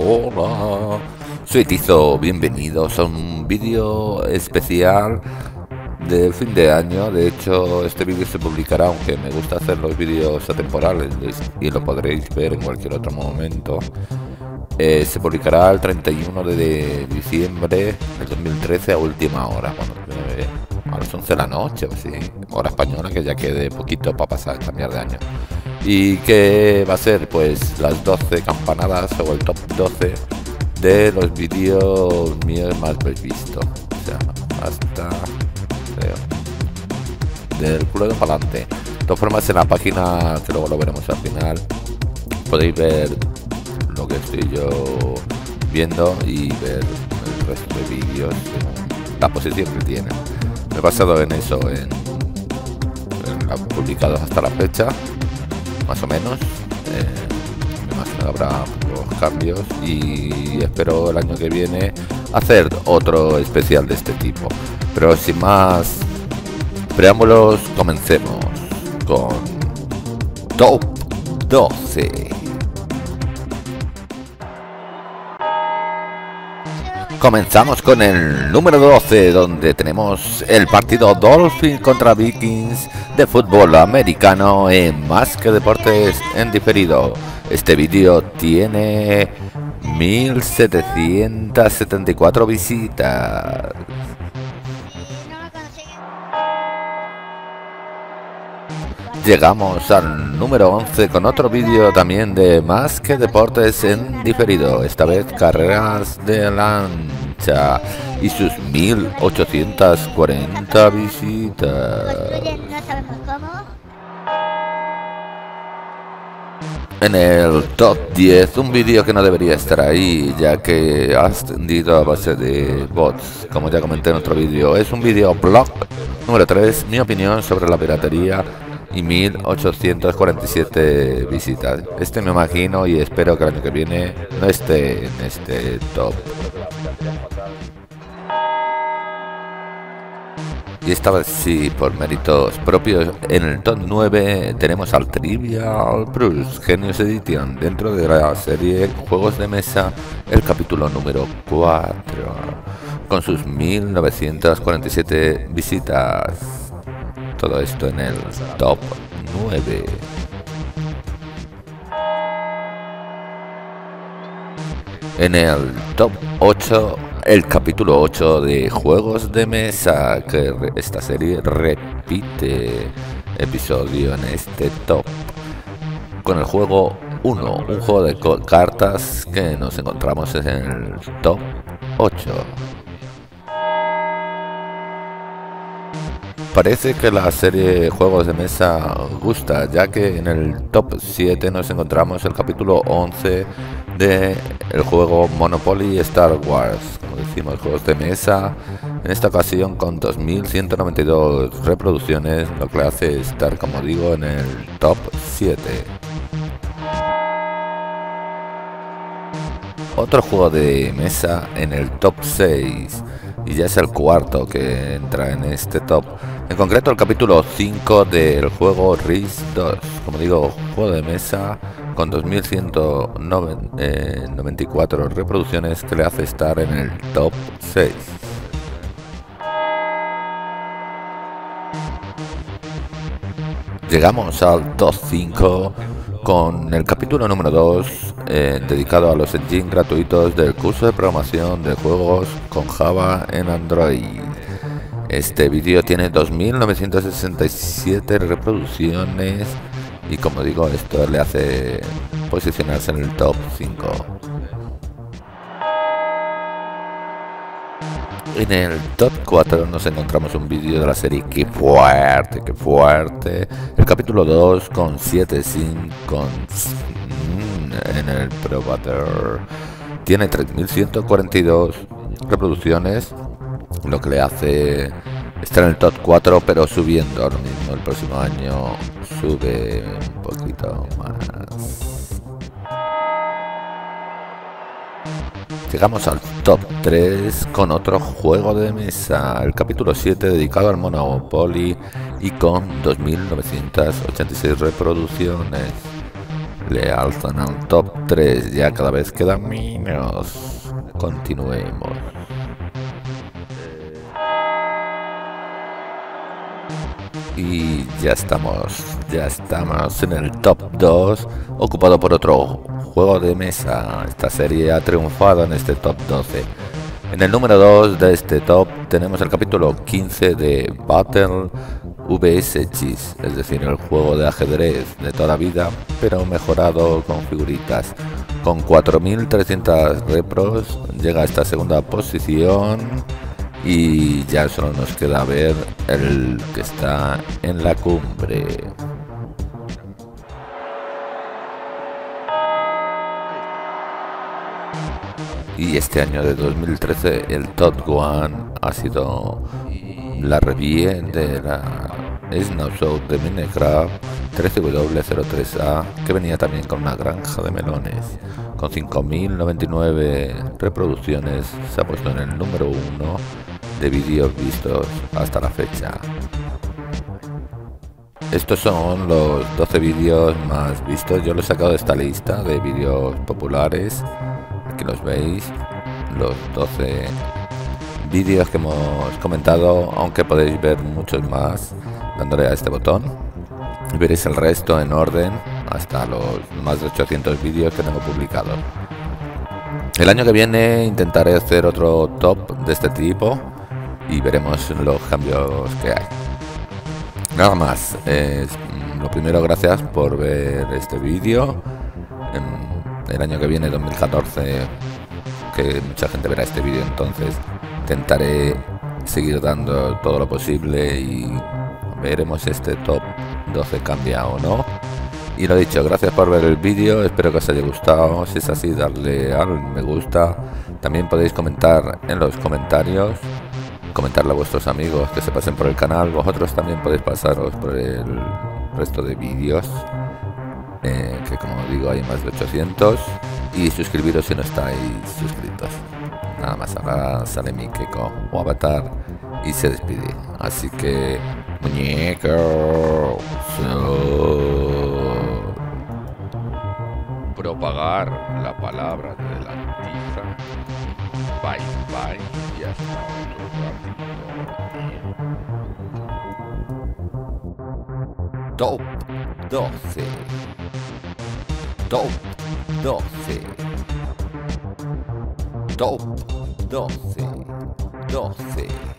Hola, soy Tizo, bienvenidos a un vídeo especial de fin de año. De hecho, este vídeo se publicará, aunque me gusta hacer los vídeos atemporales y lo podréis ver en cualquier otro momento. Eh, se publicará el 31 de diciembre del 2013 a última hora, a las 11 de la noche, o así, hora española, que ya quede poquito para pasar, cambiar de año. ¿Y qué va a ser? Pues las 12 campanadas o el top 12 de los vídeos míos más vistos. O sea, hasta creo, del culo de para adelante. De todas formas, en la página, que luego lo veremos al final, podéis ver lo que estoy yo viendo y ver el resto de vídeos, la posición que tienen. Me he basado en eso, en, en hasta la fecha más o menos. Eh, habrá pocos cambios y espero el año que viene hacer otro especial de este tipo. Pero sin más preámbulos, comencemos con Top 12. Comenzamos con el número 12, donde tenemos el partido Dolphins contra Vikings de fútbol americano en Más que Deportes en diferido. Este vídeo tiene 1774 visitas. Llegamos al número 11 con otro vídeo también de más que deportes en diferido, esta vez carreras de lancha y sus 1840 visitas. En el top 10, un vídeo que no debería estar ahí, ya que ha ascendido a base de bots, como ya comenté en otro vídeo. Es un vídeo blog número 3, mi opinión sobre la piratería y 1847 visitas. Este me imagino y espero que el año que viene no esté en este top. Y esta vez sí, por méritos propios, en el top 9 tenemos al Trivial Bruce Genius Edition dentro de la serie Juegos de Mesa, el capítulo número 4, con sus 1947 visitas. Todo esto en el top 9. En el top 8, el capítulo 8 de Juegos de Mesa, que esta serie repite episodio en este top. Con el juego 1, un juego de cartas que nos encontramos en el top 8. Parece que la serie juegos de mesa gusta, ya que en el top 7 nos encontramos el capítulo 11 de el juego Monopoly Star Wars, como decimos, juegos de mesa, en esta ocasión con 2192 reproducciones, lo que hace estar, como digo, en el top 7. Otro juego de mesa en el top 6 y ya es el cuarto que entra en este top. En concreto el capítulo 5 del juego RIS 2, como digo, juego de mesa con 2194 reproducciones que le hace estar en el top 6. Llegamos al top 5 con el capítulo número 2 eh, dedicado a los engines gratuitos del curso de programación de juegos con Java en Android. Este vídeo tiene 2.967 reproducciones y como digo esto le hace posicionarse en el top 5. En el top 4 nos encontramos un vídeo de la serie Que fuerte, que fuerte. El capítulo 2 con 7 sin con en el Probater. Tiene 3142 reproducciones, lo que le hace estar en el top 4, pero subiendo ahora mismo. El próximo año sube un poquito más. Llegamos al top 3 con otro juego de mesa, el capítulo 7 dedicado al Monopoly y con 2.986 reproducciones. le alzan al top 3, ya cada vez quedan menos. Continuemos. Y ya estamos, ya estamos en el top 2, ocupado por otro juego de mesa. Esta serie ha triunfado en este top 12. En el número 2 de este top tenemos el capítulo 15 de Battle VSX, es decir, el juego de ajedrez de toda vida, pero mejorado con figuritas. Con 4.300 repros llega a esta segunda posición y ya solo nos queda ver el que está en la cumbre. Y este año de 2013 el Top One ha sido la review de la Show de Minecraft 13W03A que venía también con una granja de melones. Con 5.099 reproducciones se ha puesto en el número 1 de vídeos vistos hasta la fecha. Estos son los 12 vídeos más vistos. Yo los he sacado de esta lista de vídeos populares. Los veis. Los 12 vídeos que hemos comentado, aunque podéis ver muchos más dándole a este botón. Y veréis el resto en orden hasta los más de 800 vídeos que tengo publicados. El año que viene intentaré hacer otro top de este tipo y veremos los cambios que hay. Nada más, lo primero gracias por ver este vídeo. El año que viene, 2014, que mucha gente verá este vídeo entonces, intentaré seguir dando todo lo posible y veremos este top 12 cambia o no. Y lo dicho, gracias por ver el vídeo, espero que os haya gustado, si es así darle al me gusta, también podéis comentar en los comentarios comentarle a vuestros amigos que se pasen por el canal. Vosotros también podéis pasaros por el resto de vídeos, eh, que como digo hay más de 800. Y suscribiros si no estáis suscritos. Nada más, ahora sale mi Keko o Avatar y se despide. Así que, muñeco, propagar la palabra de la tiza. Bye bye y hasta otro Top 12 Top 12 Top 12 12